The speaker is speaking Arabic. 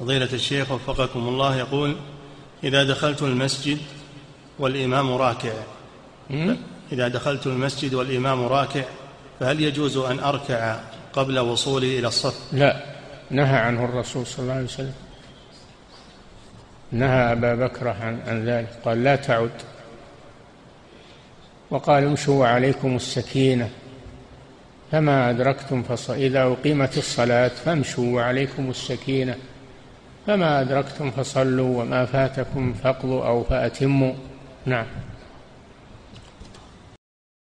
فضيلة الشيخ وفقكم الله يقول إذا دخلت المسجد والإمام راكع. إذا دخلت المسجد والإمام راكع فهل يجوز أن أركع قبل وصولي إلى الصف؟ لا. نهى عنه الرسول صلى الله عليه وسلم. نهى أبا بكر عن, عن ذلك. قال لا تعد. وقال امشوا وعليكم السكينة. فما أدركتم فص... إذا أقيمت الصلاة فامشوا وعليكم السكينة. فما أدركتم فصلوا وما فاتكم فاقضوا أو فأتموا. نعم.